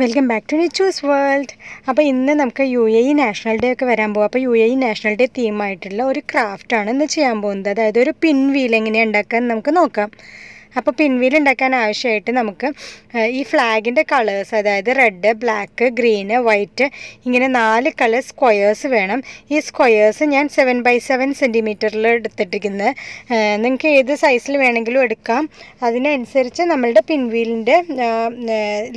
Welcome back to Nichu's world. അപ്പോൾ ഇന്ന് നമുക്ക് U A E national day ഒക്കെ വരാൻ പോകും അപ്പോൾ U A E national day തീമായിട്ടുള്ള ഒരു ക്രാഫ്റ്റാണ് ഇന്ന് ചെയ്യാൻ പോകുന്നത്. അതായത് ഒരു പിൻ വീൽ എങ്ങനെയാണ് ഉണ്ടാക്കാൻ നമുക്ക് നോക്കാം. അപ്പോൾ പിൻവീൽ ഉണ്ടാക്കാൻ ആവശ്യമായിട്ട് നമുക്ക് ഈ ഫ്ലാഗിന്റെ കളേഴ്സ് അതായത് റെഡ് ബ്ലാക്ക് ഗ്രീന് വൈറ്റ് ഇങ്ങനെ നാല് കളർ സ്ക്വയേഴ്സ് വേണം. ഈ സ്ക്വയേഴ്സ് ഞാൻ സെവൻ ബൈ സെവൻ സെന്റിമീറ്ററിൽ എടുത്തിട്ടിരിക്കുന്നത് നിങ്ങൾക്ക് ഏത് സൈസിൽ വേണമെങ്കിലും എടുക്കാം. അതിനനുസരിച്ച് നമ്മളുടെ പിൻവീലിന്റെ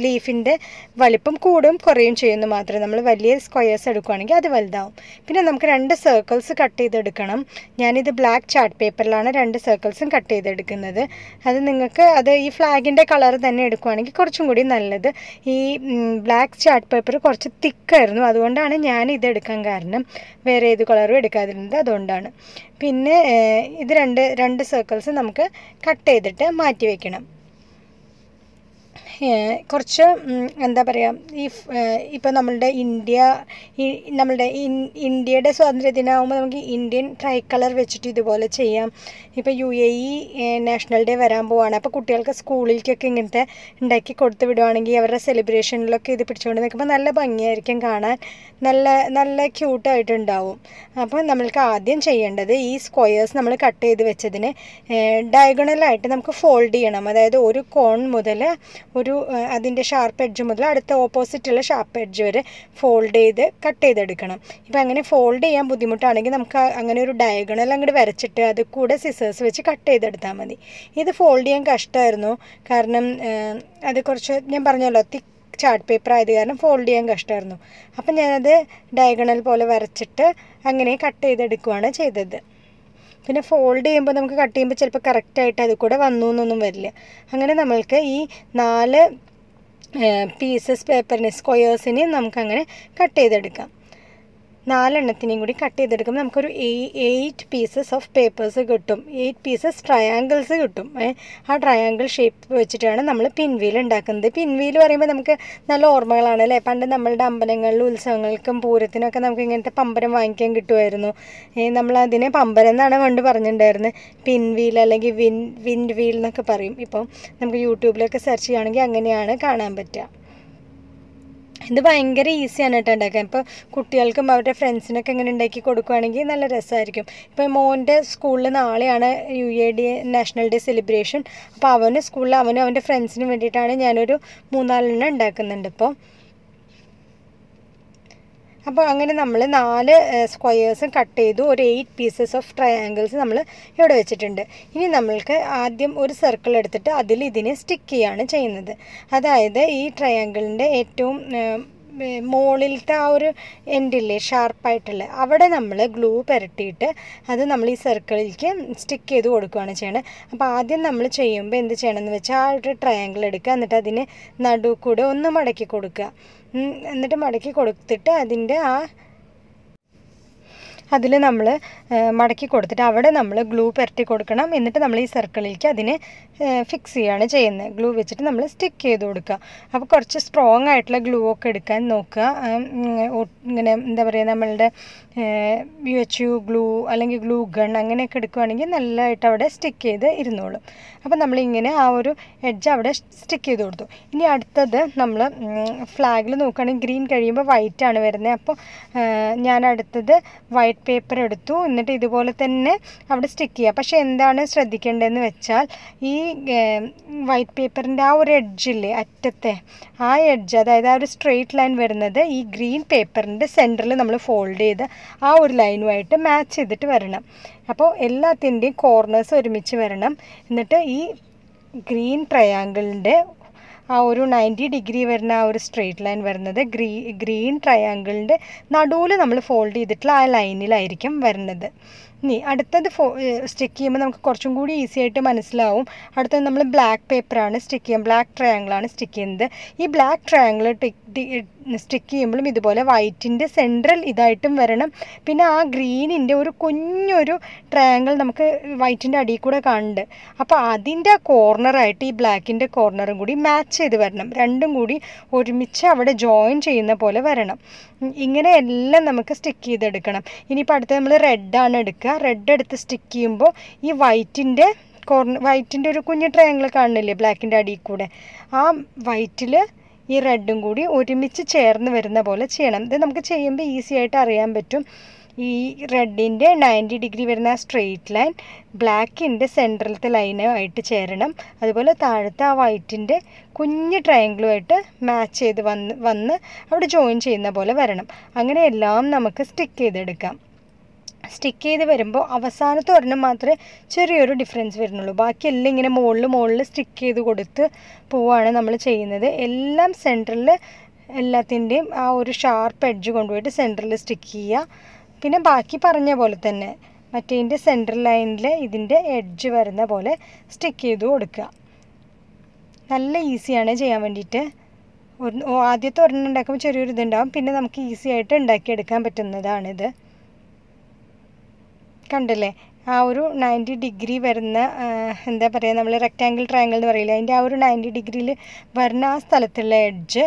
ലീഫിന്റെ വലിപ്പം കൂടും കുറയും ചെയ്യുന്നു മാത്രമേ. നമ്മൾ വലിയ സ്ക്വയേഴ്സ് എടുക്കുകയാണെങ്കിൽ അത് വലുതാവും. പിന്നെ നമുക്ക് രണ്ട് സർക്കിൾസ് കട്ട് ചെയ്തെടുക്കണം. ഞാനിത് ബ്ലാക്ക് ചാർട്ട് പേപ്പറിലാണ് രണ്ട് സർക്കിൾസും കട്ട് ചെയ്തെടുക്കുന്നത്. അത് നിങ്ങൾക്ക് അത് ഈ ഫ്ലാഗിന്റെ കളർ തന്നെ എടുക്കുവാണെങ്കിൽ കുറച്ചും കൂടി നല്ലത്. ഈ ബ്ലാക്ക് ചാർട്ട് പേപ്പർ കുറച്ച് തിക്കായിരുന്നു അതുകൊണ്ടാണ് ഞാൻ ഇത് എടുക്കാൻ കാരണം വേറെ ഏത് കളറും എടുക്കാതിരുന്നത് അതുകൊണ്ടാണ്. പിന്നെ ഇത് രണ്ട് രണ്ട് സർക്കിൾസ് നമുക്ക് കട്ട് ചെയ്തിട്ട് മാറ്റി വെക്കണം. ഏഹ് കുറച്ച് എന്താ പറയുക ഈ ഇപ്പോൾ നമ്മളുടെ ഇന്ത്യ നമ്മളുടെ ഇന്ത്യയുടെ സ്വാതന്ത്ര്യ ദിനമാകുമ്പോൾ നമുക്ക് ഇന്ത്യൻ ട്രൈ കളർ വെച്ചിട്ട് ഇതുപോലെ ചെയ്യാം. ഇപ്പോൾ U A E national day വരാൻ പോവാണ്. അപ്പോൾ കുട്ടികൾക്ക് സ്കൂളിലേക്കൊക്കെ ഇങ്ങനത്തെ ഉണ്ടാക്കി കൊടുത്ത് വിടുവാണെങ്കിൽ അവരുടെ സെലിബ്രേഷനിലൊക്കെ ഇത് പിടിച്ചുകൊണ്ട് നിൽക്കുമ്പോൾ നല്ല ഭംഗിയായിരിക്കും കാണാൻ. നല്ല നല്ല ക്യൂട്ടായിട്ടുണ്ടാവും അപ്പോൾ നമ്മൾക്ക് ആദ്യം ചെയ്യേണ്ടത് ഈ സ്ക്വയേഴ്സ് നമ്മൾ കട്ട് ചെയ്ത് വെച്ചതിന് ഡയഗണലായിട്ട് നമുക്ക് ഫോൾഡ് ചെയ്യണം. അതായത് ഒരു കോൺ മുതൽ ഒരു ഏഹ്, അതിന്റെ ഷാർപ്പ് എഡ്ജ് മുതൽ അടുത്ത ഓപ്പോസിറ്റുള്ള ഷാർപ്പ് എഡ്ജ് വരെ ഫോൾഡ് ചെയ്ത് കട്ട് ചെയ്തെടുക്കണം. ഇപ്പം അങ്ങനെ ഫോൾഡ് ചെയ്യാൻ ബുദ്ധിമുട്ടാണെങ്കിൽ നമുക്ക് അങ്ങനെ ഒരു ഡയഗണൽ അങ്ങോട്ട് വരച്ചിട്ട് അത് കൂടെ സിസേഴ്സ് വെച്ച് കട്ട് ചെയ്തെടുത്താൽ മതി. ഇത് ഫോൾഡ് ചെയ്യാൻ കഷ്ടമായിരുന്നു കാരണം അത് കുറച്ച് ഞാൻ പറഞ്ഞല്ലോ തിക്ക് ചാർട്ട് പേപ്പർ ആയത് കാരണം ഫോൾഡ് ചെയ്യാൻ കഷ്ടമായിരുന്നു അപ്പം ഞാനത് ഡയഗണൽ പോലെ വരച്ചിട്ട് അങ്ങനെ കട്ട് ചെയ്തെടുക്കുകയാണ് ചെയ്തത്. പിന്നെ ഫോൾഡ് ചെയ്യുമ്പോൾ നമുക്ക് കട്ട് ചെയ്യുമ്പോൾ ചിലപ്പോൾ കറക്റ്റായിട്ട് അത് കൂടെ വന്നു എന്നൊന്നും വരില്ല. അങ്ങനെ നമ്മൾക്ക് ഈ നാല് പീസസ് പേപ്പറിന് സ്ക്വയേഴ്സിന് നമുക്കങ്ങനെ കട്ട് ചെയ്തെടുക്കാം. നാലെണ്ണത്തിനെയും കൂടി കട്ട് ചെയ്തെടുക്കുമ്പോൾ നമുക്കൊരു എയ്റ്റ് പീസസ് ഓഫ് പേപ്പേഴ്സ് കിട്ടും. എയ്റ്റ് പീസസ് ട്രയാങ്കിൾസ് കിട്ടും. ആ ട്രയാങ്കിൾ ഷേപ്പ് വെച്ചിട്ടാണ് നമ്മൾ പിൻവീൽ ഉണ്ടാക്കുന്നത്. പിൻവീൽ പറയുമ്പോൾ നമുക്ക് നല്ല ഓർമ്മകളാണ് അല്ലേ? പണ്ട് നമ്മളുടെ അമ്പലങ്ങളിലും ഉത്സവങ്ങൾക്കും പൂരത്തിനൊക്കെ നമുക്ക് ഇങ്ങനത്തെ പമ്പരം വാങ്ങിക്കാൻ കിട്ടുമായിരുന്നു. നമ്മളതിനെ പമ്പരം എന്നാണ് കൊണ്ട് പറഞ്ഞിട്ടുണ്ടായിരുന്നത് പിൻവീൽ അല്ലെങ്കിൽ വിൻ വിൻഡ് വീൽ എന്നൊക്കെ പറയും. ഇപ്പം നമുക്ക് യൂട്യൂബിലൊക്കെ സെർച്ച് ചെയ്യുകയാണെങ്കിൽ അങ്ങനെയാണ് കാണാൻ പറ്റുക. ഇത് ഭയങ്കര ഈസിയാണ് കേട്ടോ ഉണ്ടാക്കാൻ ഇപ്പോൾ കുട്ടികൾക്കും അവരുടെ ഫ്രണ്ട്സിനൊക്കെ ഇങ്ങനെ ഉണ്ടാക്കി കൊടുക്കുകയാണെങ്കിൽ നല്ല രസമായിരിക്കും ഇപ്പോൾ മോന്റെ സ്കൂളിൽ നാളെയാണ് U A E national day celebration അപ്പോൾ അവന് സ്കൂളിൽ അവനും അവന്റെ ഫ്രണ്ട്സിനും വേണ്ടിയിട്ടാണ് ഞാനൊരു മൂന്നാലെണ്ണം ഉണ്ടാക്കുന്നുണ്ട് ഇപ്പോൾ അപ്പോൾ അങ്ങനെ നമ്മൾ നാല് സ്ക്വയേഴ്സും കട്ട് ചെയ്തു ഒരു എയ്റ്റ് പീസസ് ഓഫ് ട്രയാങ്കിൾസ് നമ്മൾ ഇവിടെ വെച്ചിട്ടുണ്ട്. ഇനി നമ്മൾക്ക് ആദ്യം ഒരു സർക്കിൾ എടുത്തിട്ട് അതിൽ ഇതിനെ സ്റ്റിക്ക് ചെയ്യാണ് ചെയ്യുന്നത്. അതായത് ഈ ട്രയാങ്കിളിന്റെ ഏറ്റവും മുകളിലത്തെ ആ ഒരു എൻഡില്ലേ ഷാർപ്പായിട്ടുള്ള അവിടെ നമ്മൾ ഗ്ലൂ പുരട്ടിയിട്ട് അത് നമ്മൾ ഈ സർക്കിളിലേക്ക് സ്റ്റിക്ക് ചെയ്ത് കൊടുക്കുകയാണ് ചെയ്യണത് അപ്പോൾ ആദ്യം നമ്മൾ ചെയ്യുമ്പോൾ എന്ത് ചെയ്യണമെന്ന് വെച്ചാൽ ആ ഒരു ട്രയാങ്കിൾ എടുക്കുക എന്നിട്ട് അതിന് നടു കൂടെ ഒന്ന് മടക്കി കൊടുക്കുക. എന്നിട്ട് മടക്കി കൊടുത്തിട്ട് അതിന്റെ ആ അതിൽ നമ്മൾ മടക്കി കൊടുത്തിട്ട് അവിടെ നമ്മൾ ഗ്ലൂ പുരട്ടി കൊടുക്കണം. എന്നിട്ട് നമ്മൾ ഈ സർക്കിളിലേക്ക് അതിനെ ഫിക്സ് ചെയ്യുകയാണ് ചെയ്യുന്നത്. ഗ്ലൂ വെച്ചിട്ട് നമ്മൾ സ്റ്റിക്ക് ചെയ്ത് കൊടുക്കുക. അപ്പോൾ കുറച്ച് സ്ട്രോങ് ആയിട്ടുള്ള ഗ്ലൂ ഒക്കെ എടുക്കാൻ നോക്കുക. ഇങ്ങനെ എന്താ പറയുക നമ്മളുടെ യു എച്ച് യു ഗ്ലൂ അല്ലെങ്കിൽ ഗ്ലൂ ഗൺ അങ്ങനെയൊക്കെ എടുക്കുകയാണെങ്കിൽ നല്ലതായിട്ട് അവിടെ സ്റ്റിക്ക് ചെയ്ത് ഇരുന്നോളും. അപ്പോൾ നമ്മളിങ്ങനെ ആ ഒരു എഡ്ജ് അവിടെ സ്റ്റിക്ക് ചെയ്ത് കൊടുത്തു. ഇനി അടുത്തത് നമ്മൾ ഫ്ലാഗിൽ നോക്കുകയാണെങ്കിൽ ഗ്രീൻ കഴിയുമ്പോൾ വൈറ്റ് ആണ് വരുന്നത്. അപ്പോൾ ഞാൻ അടുത്തത് വൈറ്റ് പേപ്പർ എടുത്തു. എന്നിട്ട് ഇതുപോലെ തന്നെ അവിടെ സ്റ്റിക്ക് ചെയ്യുക. പക്ഷേ എന്താണ് ശ്രദ്ധിക്കേണ്ടതെന്ന് വെച്ചാൽ ഈ വൈറ്റ് പേപ്പറിന്റെ ആ ഒരു എഡ്ജില്ലേ അറ്റത്തെ ആ എഡ്ജ് അതായത് ആ ഒരു സ്ട്രെയിറ്റ് ലൈൻ വരുന്നത് ഈ ഗ്രീൻ പേപ്പറിന്റെ സെന്ററിൽ നമ്മൾ ഫോൾഡ് ചെയ്ത് ആ ഒരു ലൈനുമായിട്ട് മാച്ച് ചെയ്തിട്ട് വരണം. അപ്പോൾ എല്ലാത്തിന്റെയും കോർണേഴ്സ് ഒരുമിച്ച് വരണം. എന്നിട്ട് ഈ ഗ്രീൻ ട്രയാങ്കിളിന്റെ ആ ഒരു നയന്റി ഡിഗ്രി വരുന്ന ആ ഒരു സ്ട്രെയിറ്റ് ലൈൻ വരുന്നത് ഗ്രീ ഗ്രീൻ ട്രയാങ്കിളിന്റെ നടുവിൽ നമ്മൾ ഫോൾഡ് ചെയ്തിട്ടുള്ള ആ ലൈനിലായിരിക്കും വരുന്നത്. ഇനി അടുത്തത് ഫോ സ്റ്റിക്ക് ചെയ്യുമ്പോൾ നമുക്ക് കുറച്ചും കൂടി ഈസി ആയിട്ട് മനസ്സിലാവും. അടുത്തത് നമ്മൾ ബ്ലാക്ക് പേപ്പറാണ് സ്റ്റിക്ക് ചെയ്യാൻ ബ്ലാക്ക് ട്രയാങ്കിളാണ് സ്റ്റിക്ക് ചെയ്യുന്നത്. ഈ ബ്ലാക്ക് ട്രയാങ്കിൾ സ്റ്റിക്ക് ചെയ്യുമ്പോഴും ഇതുപോലെ വൈറ്റിന്റെ സെൻട്രൽ ഇതായിട്ടും വരണം. പിന്നെ ആ ഗ്രീനിന്റെ ഒരു കുഞ്ഞൊരു ട്രയാങ്കിൾ നമുക്ക് വൈറ്റിന്റെ അടിയിൽ കൂടെ കാണുന്നുണ്ട്. അപ്പോൾ അതിന്റെ കോർണറായിട്ട് ഈ ബ്ലാക്കിന്റെ കോർണറും കൂടി മാച്ച് ചെയ്ത് വരണം. രണ്ടും കൂടി ഒരുമിച്ച് അവിടെ ജോയിൻ ചെയ്യുന്ന പോലെ വരണം. ഇങ്ങനെ എല്ലാം നമുക്ക് സ്റ്റിക്ക് ചെയ്തെടുക്കണം. ഇനിയിപ്പോൾ അടുത്ത് നമ്മൾ റെഡാണ് എടുക്കുക. റെഡ് എടുത്ത് സ്റ്റിക്ക് ചെയ്യുമ്പോൾ ഈ വൈറ്റിന്റെ കോർണർ വൈറ്റിന്റെ ഒരു കുഞ്ഞ് ട്രയാങ്കിൾ കാണുന്നില്ലേ ബ്ലാക്കിന്റെ അടിയിൽ കൂടെ. ആ വൈറ്റിൽ ഈ റെഡും കൂടി ഒരുമിച്ച് ചേർന്ന് വരുന്ന പോലെ ചെയ്യണം. ഇത് നമുക്ക് ചെയ്യുമ്പോൾ ഈസി ആയിട്ട് അറിയാൻ പറ്റും. ഈ റെഡിന്റെ നയന്റി ഡിഗ്രി വരുന്ന ആ സ്ട്രെയിറ്റ് ലൈൻ ബ്ലാക്കിന്റെ സെൻട്രലത്തെ ലൈനുമായിട്ട് ചേരണം. അതുപോലെ താഴത്തെ ആ വൈറ്റിന്റെ കുഞ്ഞ് ട്രയാങ്കിളുമായിട്ട് മാച്ച് ചെയ്ത് വന്ന് വന്ന് അവിടെ ജോയിൻ ചെയ്യുന്ന പോലെ വരണം. അങ്ങനെ എല്ലാം നമുക്ക് സ്റ്റിക്ക് ചെയ്തെടുക്കാം. സ്റ്റിക്ക് ചെയ്ത് വരുമ്പോൾ അവസാനത്തെ ഒരെണ്ണം മാത്രമേ ചെറിയൊരു ഡിഫറൻസ് വരുന്നുള്ളൂ. ബാക്കി എല്ലാം ഇങ്ങനെ മുകളിൽ മുകളിൽ സ്റ്റിക്ക് ചെയ്ത് കൊടുത്ത് പോവാണ് നമ്മൾ ചെയ്യുന്നത്. എല്ലാം സെന്ററിൽ എല്ലാത്തിന്റെയും ആ ഒരു ഷാർപ്പ് എഡ്ജ് കൊണ്ടുപോയിട്ട് സെന്ററിൽ സ്റ്റിക്ക് ചെയ്യുക. പിന്നെ ബാക്കി പറഞ്ഞ പോലെ തന്നെ മറ്റേതിന്റെ സെന്റർ ലൈനിൽ ഇതിന്റെ എഡ്ജ് വരുന്ന പോലെ സ്റ്റിക്ക് ചെയ്ത് കൊടുക്കുക. നല്ല ഈസിയാണ് ചെയ്യാൻ വേണ്ടിയിട്ട്. ആദ്യത്തെ ഒരെണ്ണം ഉണ്ടാക്കുമ്പോൾ ചെറിയൊരു ഇതുണ്ടാവും പിന്നെ നമുക്ക് ഈസി ആയിട്ട് ഉണ്ടാക്കിയെടുക്കാൻ പറ്റുന്നതാണിത്. കണ്ടില്ലേ? ആ ഒരു നയന്റി ഡിഗ്രി വരുന്ന എന്താ പറയുക നമ്മൾ റെക്റ്റാങ്കിൾ ട്രയാങ്കിൾ എന്ന് പറയില്ല? അതിന്റെ ആ ഒരു നയന്റി ഡിഗ്രിയിൽ വരുന്ന ആ സ്ഥലത്തുള്ള എഡ്ജ്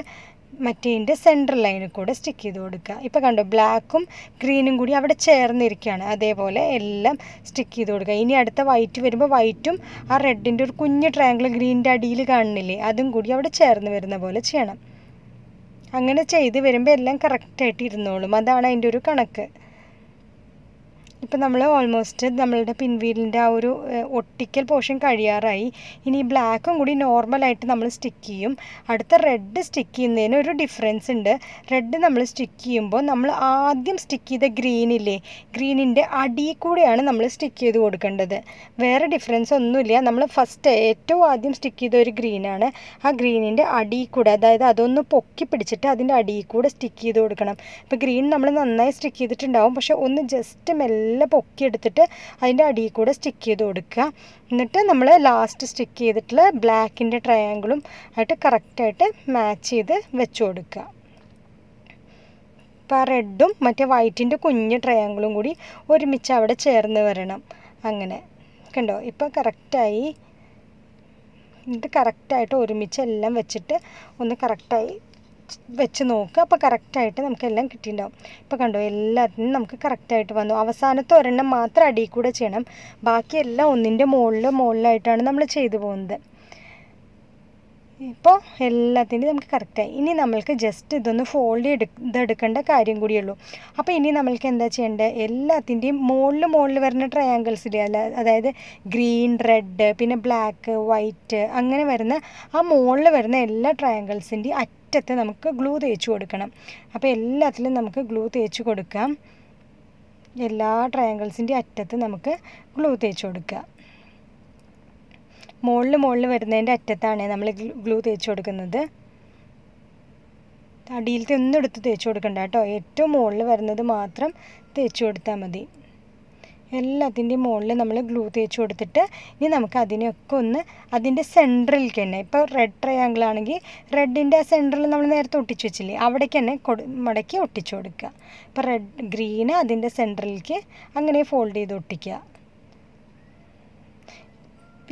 മറ്റേതിന്റെ സെൻട്രൽ ലൈനിൽ കൂടെ സ്റ്റിക്ക് ചെയ്ത് കൊടുക്കുക. ഇപ്പോൾ കണ്ടോ ബ്ലാക്കും ഗ്രീനും കൂടി അവിടെ ചേർന്നിരിക്കുകയാണ്. അതേപോലെ എല്ലാം സ്റ്റിക്ക് ചെയ്ത് കൊടുക്കുക. ഇനി അടുത്ത വൈറ്റ് വരുമ്പോൾ വൈറ്റും ആ റെഡിന്റെ ഒരു കുഞ്ഞ് ട്രയാങ്കിൾ ഗ്രീനിന്റെ അടിയിൽ കാണുന്നില്ലേ അതും കൂടി അവിടെ ചേർന്ന് വരുന്ന പോലെ ചെയ്യണം. അങ്ങനെ ചെയ്ത് വരുമ്പോൾ എല്ലാം കറക്റ്റായിട്ട് ഇരുന്നോളും. അതാണ് അതിന്റെ ഒരു കണക്ക്. ഇപ്പം നമ്മൾ ഓൾമോസ്റ്റ് നമ്മളുടെ പിൻവീലിന്റെ ആ ഒരു ഒട്ടിക്കൽ പോർഷൻ കഴിയാറായി. ഇനി ബ്ലാക്കും കൂടി നോർമലായിട്ട് നമ്മൾ സ്റ്റിക്ക് ചെയ്യും. അടുത്ത റെഡ് സ്റ്റിക്ക് ചെയ്യുന്നതിന് ഒരു ഡിഫറൻസ് ഉണ്ട്. റെഡ് നമ്മൾ സ്റ്റിക്ക് ചെയ്യുമ്പോൾ നമ്മൾ ആദ്യം സ്റ്റിക്ക് ചെയ്ത ഗ്രീനില്ലേ ഗ്രീനിന്റെ അടി കൂടെയാണ് നമ്മൾ സ്റ്റിക്ക് ചെയ്ത് കൊടുക്കേണ്ടത്. വേറെ ഡിഫറൻസ് ഒന്നുമില്ല. നമ്മൾ ഫസ്റ്റ് ഏറ്റവും ആദ്യം സ്റ്റിക്ക് ചെയ്ത ഒരു ഗ്രീനാണ് ആ ഗ്രീനിന്റെ അടി കൂടെ അതായത് അതൊന്ന് പൊക്കി പിടിച്ചിട്ട് അതിന്റെ അടിയിൽ കൂടെ സ്റ്റിക്ക് ചെയ്ത് കൊടുക്കണം. ഇപ്പോൾ ഗ്രീൻ നമ്മൾ നന്നായി സ്റ്റിക്ക് ചെയ്തിട്ടുണ്ടാവും. പക്ഷെ ഒന്ന് ജസ്റ്റ് മെല്ലെ നല്ല പൊക്കി എടുത്തിട്ട് അതിന്റെ അടിയിൽ കൂടെ സ്റ്റിക്ക് ചെയ്ത് കൊടുക്കുക. എന്നിട്ട് നമ്മൾ ലാസ്റ്റ് സ്റ്റിക്ക് ചെയ്തിട്ടുള്ള ബ്ലാക്കിന്റെ ട്രയാങ്കിളും ആയിട്ട് കറക്റ്റായിട്ട് മാച്ച് ചെയ്ത് വെച്ച് കൊടുക്കുക. ഇപ്പോൾ ആ റെഡും മറ്റേ വൈറ്റിന്റെ കുഞ്ഞ് ട്രയാങ്കിളും കൂടി ഒരുമിച്ച് അവിടെ ചേർന്ന് വരണം. അങ്ങനെ. കണ്ടോ? ഇപ്പോൾ കറക്റ്റായി എന്നിട്ട് കറക്റ്റായിട്ട് ഒരുമിച്ച് എല്ലാം വെച്ചിട്ട് ഒന്ന് കറക്റ്റായി വെച്ച് നോക്കുക. അപ്പോൾ കറക്റ്റായിട്ട് നമുക്കെല്ലാം കിട്ടിയിട്ടുണ്ടാവും. ഇപ്പോൾ കണ്ടോ എല്ലാത്തിനും നമുക്ക് കറക്റ്റായിട്ട് വന്നു. അവസാനത്തെ ഒരെണ്ണം മാത്രം അടിയിൽ കൂടെ ചെയ്യണം. ബാക്കിയെല്ലാം ഒന്നിന്റെ മുകളിൽ മുകളിലായിട്ടാണ് നമ്മൾ ചെയ്തു പോകുന്നത്. ഇപ്പോൾ എല്ലാത്തിന്റെയും നമുക്ക് കറക്റ്റായി ഇനി നമ്മൾക്ക് ജസ്റ്റ് ഇതൊന്ന് ഫോൾഡ് എടു ഇതെടുക്കേണ്ട കാര്യം കൂടിയുള്ളൂ. അപ്പോൾ ഇനി നമ്മൾക്ക് എന്താ ചെയ്യേണ്ടത് എല്ലാത്തിന്റെയും മുകളിൽ മുകളിൽ വരുന്ന ട്രയാങ്കിൾസിലെ അല്ല അതായത് ഗ്രീൻ റെഡ് പിന്നെ ബ്ലാക്ക് വൈറ്റ് അങ്ങനെ വരുന്ന ആ മുകളിൽ വരുന്ന എല്ലാ ട്രയാങ്കിൾസിന്റെയും അറ്റത്ത് നമുക്ക് ഗ്ലൂ തേച്ച് കൊടുക്കണം. അപ്പോൾ എല്ലാത്തിലും നമുക്ക് ഗ്ലൂ തേച്ച് കൊടുക്കാം. എല്ലാ ട്രയാങ്കിൾസിന്റെ അറ്റത്ത് നമുക്ക് ഗ്ലൂ തേച്ച് കൊടുക്കുക. മുകളിൽ മുകളിൽ വരുന്നതിന്റെ അറ്റത്താണ് നമ്മൾ ഗ്ലൂ തേച്ച് കൊടുക്കുന്നത്. അടിയിലത്തെ ഒന്നും എടുത്ത് തേച്ച് കൊടുക്കണ്ട കേട്ടോ. ഏറ്റവും മുകളിൽ വരുന്നത് മാത്രം തേച്ച് കൊടുത്താൽ മതി. എല്ലാത്തിന്റെയും മുകളിൽ നമ്മൾ ഗ്ലൂ തേച്ച് കൊടുത്തിട്ട് ഇനി നമുക്ക് അതിനെയൊക്കെ ഒന്ന് അതിന്റെ സെന്ററിലേക്ക് തന്നെ ഇപ്പോൾ റെഡ് ട്രയാങ്കിൾ ആണെങ്കിൽ റെഡിന്റെ സെന്ററിൽ നമ്മൾ നേരത്തെ ഒട്ടിച്ച് വെച്ചില്ലേ അവിടേക്ക് തന്നെ കൊടു മടക്കി ഒട്ടിച്ചു കൊടുക്കുക. ഇപ്പോൾ റെഡ് ഗ്രീന് അതിന്റെ സെന്ററിലേക്ക് അങ്ങനെ ഫോൾഡ് ചെയ്ത് ഒട്ടിക്കുക.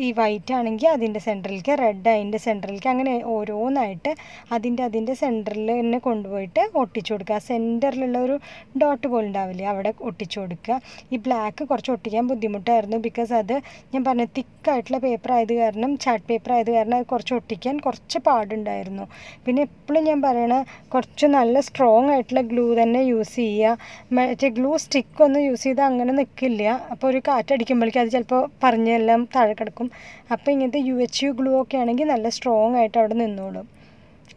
ഈ വൈറ്റ് ആണെങ്കിൽ അതിന്റെ സെന്ററിലേക്ക് റെഡ് അതിന്റെ സെന്ററിലേക്ക് അങ്ങനെ ഓരോന്നായിട്ട് അതിന്റെ അതിന്റെ സെന്ററിൽ തന്നെ കൊണ്ടുപോയിട്ട് ഒട്ടിച്ചു കൊടുക്കുക. സെന്ററിലുള്ള ഒരു ഡോട്ട് പോലെ ഉണ്ടാവില്ലേ അവിടെ ഒട്ടിച്ചു കൊടുക്കുക. ഈ ബ്ലാക്ക് കുറച്ച് ഒട്ടിക്കാൻ ബുദ്ധിമുട്ടായിരുന്നു ബിക്കോസ് അത് ഞാൻ പറഞ്ഞ തിക്കായിട്ടുള്ള പേപ്പർ ആയത് കാരണം ചാർട്ട് പേപ്പർ ആയത് കാരണം അത് കുറച്ച് ഒട്ടിക്കാൻ കുറച്ച് പാടുണ്ടായിരുന്നു. പിന്നെ എപ്പോഴും ഞാൻ പറയണ കുറച്ച് നല്ല സ്ട്രോങ് ആയിട്ടുള്ള ഗ്ലൂ തന്നെ യൂസ് ചെയ്യുക. മറ്റേ ഗ്ലൂ സ്റ്റിക്കൊന്നും യൂസ് ചെയ്താൽ അങ്ങനെ നിൽക്കില്ല അപ്പോൾ ഒരു കാറ്റടിക്കുമ്പോഴേക്കും അത് ചിലപ്പോൾ പറഞ്ഞെല്ലാം താഴെ കിടക്കും. അപ്പോൾ ഇങ്ങനത്തെ യു എച്ച് യു ഗ്ലൂ ഒക്കെ ആണെങ്കിൽ നല്ല സ്ട്രോങ് ആയിട്ട് അവിടെ നിന്നോളും.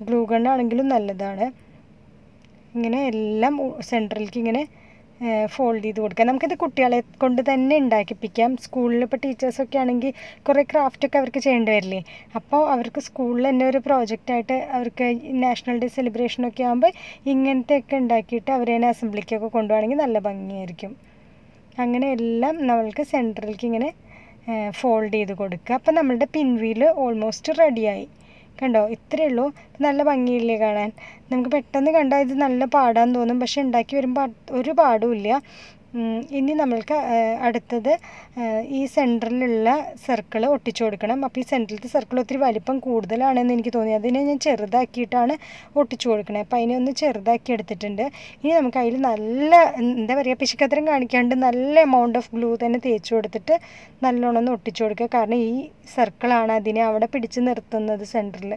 ഗ്ലൂ ഗണ്ണാണെങ്കിലും നല്ലതാണ്. ഇങ്ങനെ എല്ലാം സെൻട്രലിലേക്ക് ഇങ്ങനെ ഫോൾഡ് ചെയ്ത് കൊടുക്കുക നമുക്കിത് കുട്ടികളെ കൊണ്ട് തന്നെ ഉണ്ടാക്കിപ്പിക്കാം. സ്കൂളിൽ ഇപ്പോൾ ടീച്ചേഴ്സൊക്കെ ആണെങ്കിൽ കുറേ ക്രാഫ്റ്റൊക്കെ അവർക്ക് ചെയ്യേണ്ടി വരില്ലേ? അപ്പോൾ അവർക്ക് സ്കൂളിൽ തന്നെ ഒരു പ്രോജക്റ്റായിട്ട് അവർക്ക് നാഷണൽ ഡേ സെലിബ്രേഷനൊക്കെ ആകുമ്പോൾ ഇങ്ങനത്തെയൊക്കെ ഉണ്ടാക്കിയിട്ട് അവർ തന്നെ അസംബ്ലിക്കൊക്കെ കൊണ്ടുപോകണമെങ്കിൽ നല്ല ഭംഗിയായിരിക്കും. അങ്ങനെ എല്ലാം നമ്മൾക്ക് സെൻട്രലിലേക്ക് ഇങ്ങനെ ഫോൾഡ് ചെയ്ത് കൊടുക്കുക. അപ്പോൾ നമ്മളുടെ പിൻവീൽ ഓൾമോസ്റ്റ് റെഡിയായി കണ്ടോ? ഇത്രയേ ഉള്ളൂ. നല്ല ഭംഗിയില്ലേ കാണാൻ? നമുക്ക് പെട്ടെന്ന് കണ്ടാൽ ഇത് നല്ല പാടാന്ന് തോന്നും. പക്ഷെ ഉണ്ടാക്കി വരുമ്പോൾ ഒരു പാടുമില്ല ഇനി നമ്മൾക്ക് അടുത്തത് ഈ സെന്ററിലുള്ള സർക്കിൾ ഒട്ടിച്ചു കൊടുക്കണം. അപ്പോൾ ഈ സെന്ററിലത്തെ സർക്കിൾ ഒത്തിരി വലിപ്പം കൂടുതലാണെന്ന് എനിക്ക് തോന്നി. അതിനെ ഞാൻ ചെറുതാക്കിയിട്ടാണ് ഒട്ടിച്ചു കൊടുക്കണത് അപ്പോൾ അതിനെ ഒന്ന് ചെറുതാക്കി എടുത്തിട്ടുണ്ട്. ഇനി നമുക്ക് അതിൽ നല്ല എന്താ പറയുക പിശുക്കത്തരം കാണിക്കാണ്ട് നല്ല എമൗണ്ട് ഓഫ് ഗ്ലൂ തന്നെ തേച്ചു കൊടുത്തിട്ട് നല്ലോണം ഒന്ന് ഒട്ടിച്ചു കൊടുക്കുക. കാരണം ഈ സർക്കിളാണ് അതിനെ അവിടെ പിടിച്ച് നിർത്തുന്നത് സെന്ററിൽ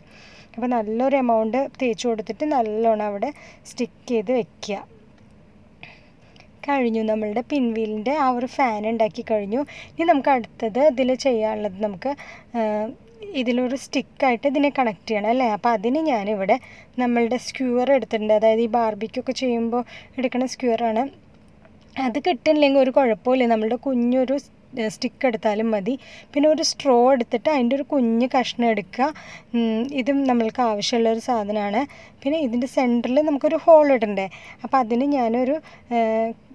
അപ്പോൾ നല്ലൊരു എമൗണ്ട് തേച്ചു കൊടുത്തിട്ട് നല്ലോണം അവിടെ സ്റ്റിക്ക് ചെയ്ത് വെക്കുക. കഴിഞ്ഞു. നമ്മളുടെ പിൻവീലിന്റെ ആ ഒരു ഫാൻ ഉണ്ടാക്കി കഴിഞ്ഞു. ഇനി നമുക്ക് അടുത്തത് ഇതിൽ ചെയ്യാനുള്ളത് നമുക്ക് ഇതിലൊരു സ്റ്റിക്കായിട്ട് ഇതിനെ കണക്ട് ചെയ്യണം അല്ലേ? അപ്പോൾ അതിന് ഞാനിവിടെ നമ്മളുടെ സ്ക്യൂർ എടുത്തിട്ടുണ്ട്. അതായത് ഈ ബാർബിക്കൊക്കെ ചെയ്യുമ്പോൾ എടുക്കുന്ന സ്ക്യൂറാണ് അത് കിട്ടുന്നില്ലെങ്കിൽ ഒരു കുഴപ്പമില്ല. നമ്മളുടെ കുഞ്ഞൊരു സ്റ്റിക്ക് എടുത്താലും മതി. പിന്നെ ഒരു സ്ട്രോ എടുത്തിട്ട് അതിന്റെ ഒരു കുഞ്ഞ് കഷ്ണം എടുക്കുക. ഇതും നമ്മൾക്ക് ആവശ്യമുള്ള ഒരു സാധനമാണ്. പിന്നെ ഇതിന്റെ സെന്ററിൽ നമുക്കൊരു ഹോൾ ഇടണ്ടേ? അപ്പോൾ അതിന് ഞാനൊരു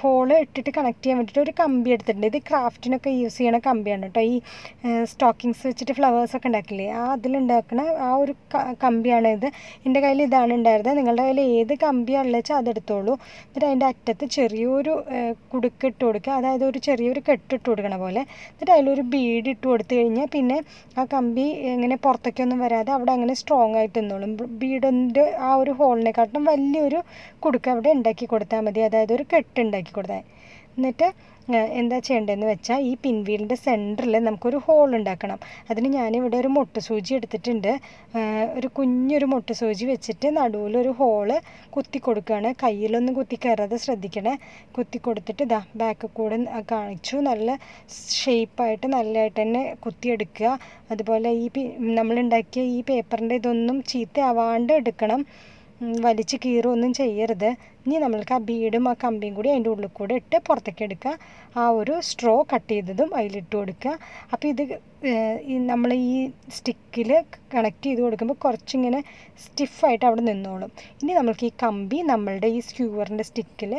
ഹോൾ ഇട്ടിട്ട് കണക്ട് ചെയ്യാൻ വേണ്ടിയിട്ട് ഒരു കമ്പി എടുത്തിട്ടുണ്ട്. ഇത് ക്രാഫ്റ്റിനൊക്കെ യൂസ് ചെയ്യണ കമ്പിയാണ് കേട്ടോ. ഈ സ്റ്റോക്കിങ്സ് വെച്ചിട്ട് ഫ്ലവേഴ്സൊക്കെ ഉണ്ടാക്കില്ലേ? ആ അതിലുണ്ടാക്കണ ആ ഒരു കമ്പിയാണ് ഇത്. എന്റെ കയ്യിൽ ഇതാണ് ഉണ്ടായിരുന്നത്. നിങ്ങളുടെ കയ്യിൽ ഏത് കമ്പിയാണ് വെച്ചാൽ അതെടുത്തോളൂ എന്നിട്ട് അതിന്റെ അറ്റത്ത് ചെറിയൊരു കുടുക്കിട്ട് കൊടുക്കുക. അതായത് ഒരു ചെറിയൊരു കെട്ടിട്ട് കൊടുക്കണ പോലെ. എന്നിട്ട് അതിലൊരു ബീഡ് ഇട്ട് കൊടുത്തു കഴിഞ്ഞാൽ പിന്നെ ആ കമ്പി ഇങ്ങനെ പുറത്തേക്കൊന്നും വരാതെ അവിടെ അങ്ങനെ സ്ട്രോങ് ആയിട്ട് നിന്നോളും. ബീഡിന്റെ ആ ഒരു ഹോളിനെക്കാട്ടും വലിയൊരു കുടുക്ക് അവിടെ ഉണ്ടാക്കി കൊടുത്താൽ മതി. അതായത് ഒരു കെട്ട് ഉണ്ടാക്കി കൊടുത്താൽ എന്നിട്ട് എന്താ ചെയ്യേണ്ടതെന്ന് വെച്ചാൽ ഈ പിൻവീലിന്റെ സെന്ററിൽ നമുക്കൊരു ഹോൾ ഉണ്ടാക്കണം. അതിന് ഞാനിവിടെ ഒരു മുട്ട സൂചി എടുത്തിട്ടുണ്ട് ഒരു കുഞ്ഞൊരു മുട്ട സൂചി വെച്ചിട്ട് നടുവിലൊരു ഹോൾ കുത്തി കൊടുക്കുകയാണ് കയ്യിലൊന്നും കുത്തി കയറാതെ ശ്രദ്ധിക്കണേ. കുത്തി കൊടുത്തിട്ട് ഇതാ ബാക്ക് കൂടെ കാണിച്ചു. നല്ല ഷേപ്പായിട്ട് നല്ലതായിട്ട് തന്നെ കുത്തിയെടുക്കുക. അതുപോലെ ഈ നമ്മളുണ്ടാക്കിയ ഈ പേപ്പറിന്റെ ഇതൊന്നും ചീത്തയാവാണ്ട് എടുക്കണം. വലിച്ച് കീറുകയൊന്നും ചെയ്യരുത്. ഇനി നമ്മൾക്ക് ആ ബീഡും ആ കമ്പിയും കൂടി അതിന്റെ ഉള്ളിൽ കൂടെ ഇട്ട് പുറത്തേക്ക് എടുക്കുക. ആ ഒരു സ്ട്രോ കട്ട് ചെയ്തതും അതിലിട്ട് കൊടുക്കുക. അപ്പോൾ ഇത് നമ്മൾ ഈ സ്റ്റിക്കിൽ കണക്ട് ചെയ്ത് കൊടുക്കുമ്പോൾ കുറച്ചിങ്ങനെ സ്റ്റിഫായിട്ട് അവിടെ നിന്നോളും. ഇനി നമ്മൾക്ക് ഈ കമ്പി നമ്മളുടെ ഈ സ്ക്യൂവറിന്റെ സ്റ്റിക്കിൽ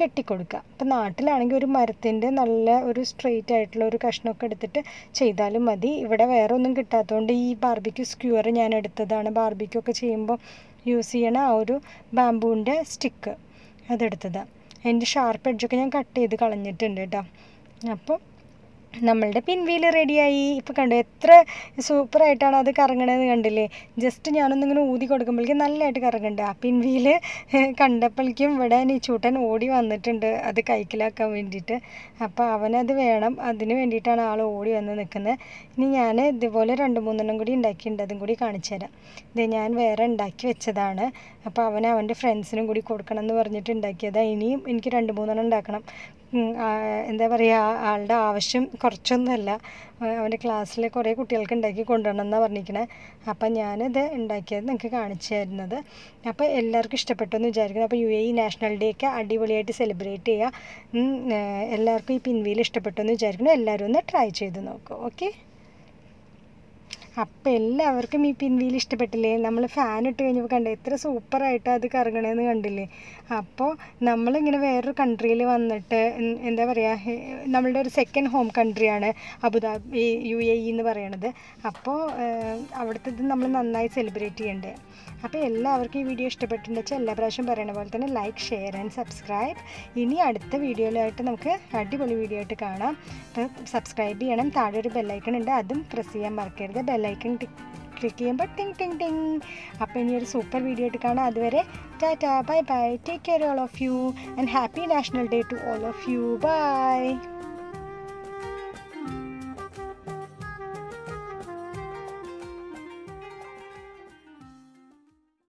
കെട്ടിക്കൊടുക്കുക. അപ്പോൾ നാട്ടിലാണെങ്കിൽ ഒരു മരത്തിന്റെ നല്ല ഒരു സ്ട്രെയിറ്റ് ആയിട്ടുള്ള ഒരു കഷ്ണമൊക്കെ എടുത്തിട്ട് ചെയ്താലും മതി. ഇവിടെ വേറെ ഒന്നും കിട്ടാത്തതുകൊണ്ട് ഈ ബാർബിക്യൂ സ്ക്യൂവർ ഞാൻ എടുത്തതാണ്. ബാർബിക്യൂ ഒക്കെ ചെയ്യുമ്പോൾ യൂസ് ചെയ്യണ ആ ഒരു ബാമ്പൂവിന്റെ സ്റ്റിക്ക് അതെടുത്തതാണ് അതിന്റെ ഷാർപ്പ് എഡ്ജൊക്കെ ഞാൻ കട്ട് ചെയ്ത് കളഞ്ഞിട്ടുണ്ട് കേട്ടോ അപ്പോൾ നമ്മളുടെ പിൻവീൽ റെഡിയായി. ഇപ്പോൾ കണ്ടു എത്ര സൂപ്പറായിട്ടാണ് അത് കറങ്ങണതെന്ന് കണ്ടില്ലേ? ജസ്റ്റ് ഞാനൊന്നിങ്ങനെ ഊതി കൊടുക്കുമ്പോഴേക്കും നല്ലതായിട്ട് കറങ്ങുന്നുണ്ട് ആ പിൻവീൽ കണ്ടപ്പോഴേക്കും ഇവിടെ നീച്ചൂട്ടൻ ഓടി വന്നിട്ടുണ്ട്. അത് കൈക്കലാക്കാൻ വേണ്ടിയിട്ട്. അപ്പോൾ അവനത് വേണം. അതിന് വേണ്ടിയിട്ടാണ് ആൾ ഓടി വന്ന് നിൽക്കുന്നത്. ഇനി ഞാൻ ഇതുപോലെ രണ്ട് മൂന്നെണ്ണം കൂടി ഉണ്ടാക്കിയിട്ടുണ്ട്. അതും കൂടി കാണിച്ചു തരാം. ഇത് ഞാൻ വേറെ ഉണ്ടാക്കി വെച്ചതാണ്. അപ്പോൾ അവൻ അവന്റെ ഫ്രണ്ട്സിനും കൂടി കൊടുക്കണം എന്ന് പറഞ്ഞിട്ട് ഉണ്ടാക്കിയതാണ് ഇനിയും എനിക്ക് രണ്ട് മൂന്നെണ്ണം ഉണ്ടാക്കണം. എന്താ പറയുക ആളുടെ ആവശ്യം കുറച്ചൊന്നുമല്ല. അവന്റെ ക്ലാസ്സിൽ കുറേ കുട്ടികൾക്ക് ഉണ്ടാക്കി കൊണ്ടുവരണം എന്നാണ് പറഞ്ഞിരിക്കണേ. അപ്പം ഞാനിത് ഉണ്ടാക്കിയത് നിങ്ങൾക്ക് കാണിച്ചു തരുന്നത് അപ്പോൾ എല്ലാവർക്കും ഇഷ്ടപ്പെട്ടു എന്ന് വിചാരിക്കുന്നു. അപ്പോൾ U A E national day ഒക്കെ അടിപൊളിയായിട്ട് സെലിബ്രേറ്റ് ചെയ്യുക. എല്ലാവർക്കും ഈ പിൻവീൽ ഇഷ്ടപ്പെട്ടു എന്ന് വിചാരിക്കുന്നു. എല്ലാവരും ഒന്ന് ട്രൈ ചെയ്ത് നോക്കൂ ഓക്കെ? അപ്പം എല്ലാവർക്കും ഈ പിൻവീൽ ഇഷ്ടപ്പെട്ടില്ലേ? നമ്മൾ ഫാൻ ഇട്ട് കഴിഞ്ഞപ്പോൾ കണ്ടേ എത്ര സൂപ്പറായിട്ട് അത് കറങ്ങണമെന്ന് കണ്ടില്ലേ? അപ്പോൾ നമ്മളിങ്ങനെ വേറൊരു കൺട്രിയിൽ വന്നിട്ട് എന്താ പറയുക നമ്മളുടെ ഒരു second home കൺട്രിയാണ് Abu Dhabi U A E എന്ന് പറയണത്. അപ്പോൾ അവിടുത്തെ ഇത് നമ്മൾ നന്നായി സെലിബ്രേറ്റ് ചെയ്യേണ്ടത് അപ്പോൾ എല്ലാവർക്കും ഈ വീഡിയോ ഇഷ്ടപ്പെട്ടിട്ടുണ്ട് വെച്ചാൽ എല്ലാ പ്രാവശ്യം പറയുന്ന പോലെ തന്നെ ലൈക്ക് ഷെയർ ആൻഡ് സബ്സ്ക്രൈബ് ഇനി അടുത്ത വീഡിയോയിലായിട്ട് നമുക്ക് അടിപൊളി വീഡിയോ ആയിട്ട് കാണാം. അപ്പോൾ സബ്സ്ക്രൈബ് ചെയ്യണം. താഴെ ഒരു ബെല്ലൈക്കൺ ഉണ്ട്. അതും പ്രസ് ചെയ്യാൻ മറക്കരുത്. ബെല്ലൈക്കൺ ക്ലിക്ക് ചെയ്യുമ്പോൾ ടിങ് ടിങ് ടിങ്. അപ്പോൾ ഇനി ഒരു സൂപ്പർ വീഡിയോ ആയിട്ട് കാണാം. അതുവരെ ta ta bye bye. Take care all of you and happy national day to all of you bye